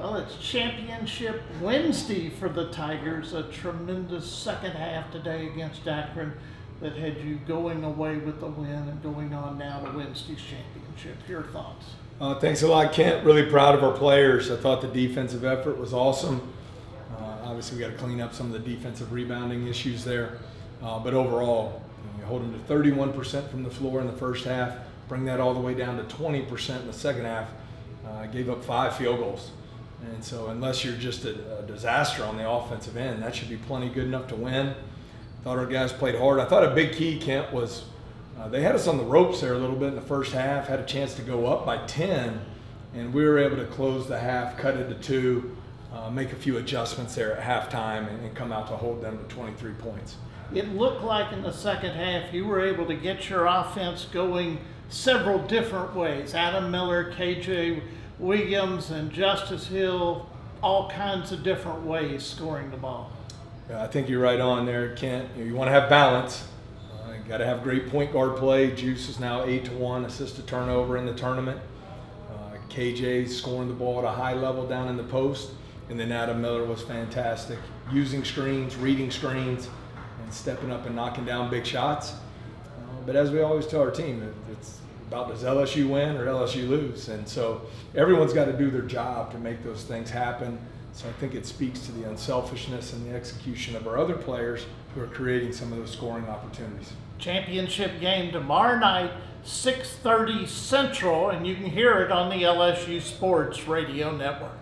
Well, it's championship Wednesday for the Tigers. A tremendous second half today against Akron that had you going away with the win and going on now to Wednesday's championship. Your thoughts? Uh, thanks a lot, Kent. Really proud of our players. I thought the defensive effort was awesome. Uh, obviously, we got to clean up some of the defensive rebounding issues there. Uh, but overall, you, hold them to 31% from the floor in the first half, bring that all the way down to 20% in the second half. Uh, gave up five field goals. And so, unless you're just a, a, disaster on the offensive end, that should be plenty good enough to win. Thought our guys played hard. I thought a big key, Kent, was uh, they had us on the ropes there a little bit in the first half, had a chance to go up by 10, and we were able to close the half, cut it to two, uh, make a few adjustments there at halftime, and, and come out to hold them to 23 points. It looked like in the second half you were able to get your offense going several different ways. Adam Miller, KJ Williams, and Justice Hill, all kinds of different ways scoring the ball. Yeah, I think you're right on there, Kent. You, know, you want to have balance. Uh, got to have great point guard play. Juice is now eight to one assist to turnover in the tournament. Uh, KJ scoring the ball at a high level down in the post, and then Adam Miller was fantastic, using screens, reading screens, and stepping up and knocking down big shots. Uh, but as we always tell our team, it's about does LSU win or LSU lose, and so everyone's got to do their job to make those things happen. So I think it speaks to the unselfishness and the execution of our other players who are creating some of those scoring opportunities. Championship game tomorrow night, 6:30 Central, and you can hear it on the LSU Sports Radio Network.